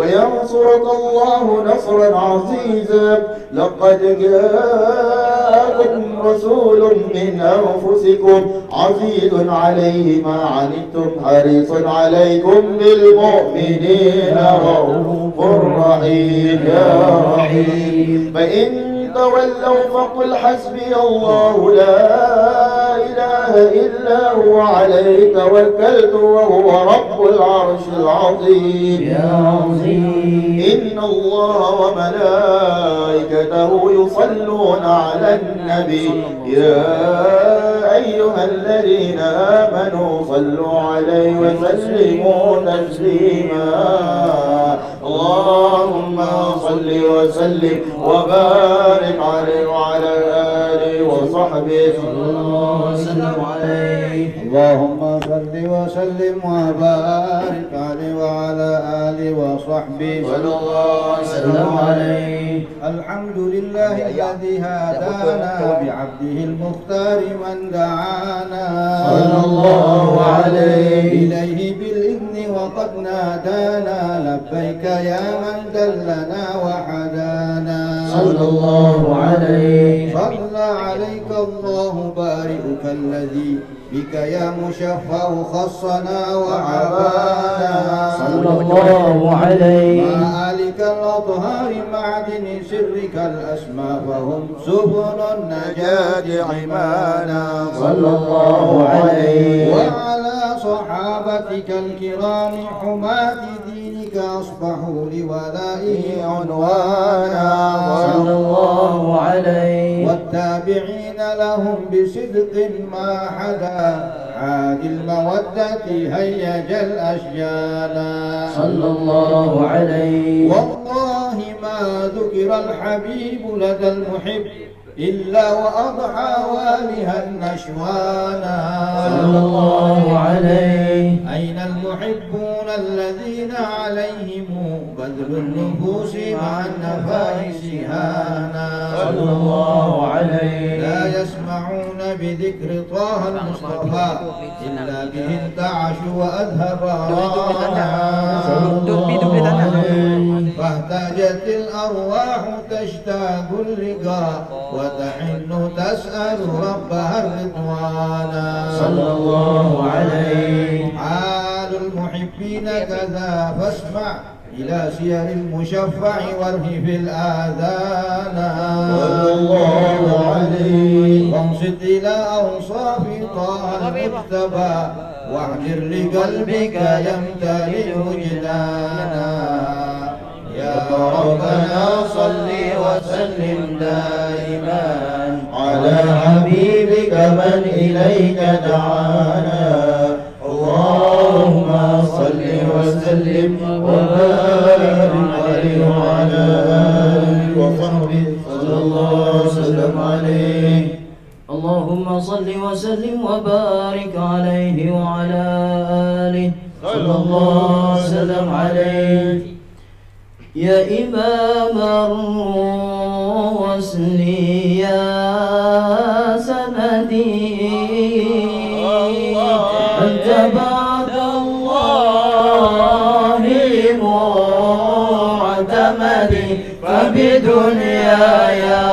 وينصرك الله نصرا عزيزا. لقد جاءكم رسول من أنفسكم عزيز عليه ما عنتم حريص عليكم بالمؤمنين رؤوف رحيم يا رحيم. فإن تولوا فقل حسبي الله لا إله إلا هو عليه توكلت وهو رب العرش العظيم. يا عظيم. الله وملائكته يصلون على النبي. يا أيها الذين آمنوا صلوا عليه وسلموا تسليما. اللهم صل وسلم وبارك عليه وعلى آله وصحبه صلى الله وسلم عليه اللهم صل وسلم وبارك عليه وعلى آله وصحبه صلى الله وسلم عليه. الحمد لله الذي هدانا بعبده المختار من دعانا. صلى الله عليه. إليه بالإذن وقد نادانا. لبيك يا من دلنا وحدانا. صلى الله عليه. عليك الله بارئك الذي بك يا مشفع خصنا وعبانا. صلى الله عليه. مع آلك الأطهار معدن سرك الأسماء فهم سبل النجاة عمانا. صلى الله عليه. وعلى صحابتك الكرام حماة دينك أصبحوا لولائه عنوانا. صلى الله عليه. والتابعين لهم بصدق ما حدا. عاد المودة هيج الأشجانا صلى الله عليه. والله ما ذكر الحبيب لدى المحب إلا وأضحى والها نشوانا. صلى الله عليه. أين المحبون الذين عليهم بذل النفوس مع النفائس هانا صلى الله عليه. لا يسمعون بذكر طه المصطفى إلا به انتعش وأذهب رانا فاحتاجت الأرواح تشتاق اللقاء وتحن تسأل ربها الرضوانا صلى الله عليه. حال المحبين كذا فاسمع. إلى سير المشفع وارهف الآذان. صلى الله عليه. وانصت إلى أوصاف طه المجتبى. واحجر لقلبك يمتلئ وجدانا. يا ربنا صل وسلم دائما على حبيبك من إليك دعانا. اللهم صل وسلم صلى الله وسلم عليه. اللهم صل وسلم وبارك عليه وعلى آله. صلى الله وسلم عليه. يا إمام الرسل يا سندي. أنت بعد الله معتمدي duniaya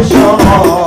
Krishna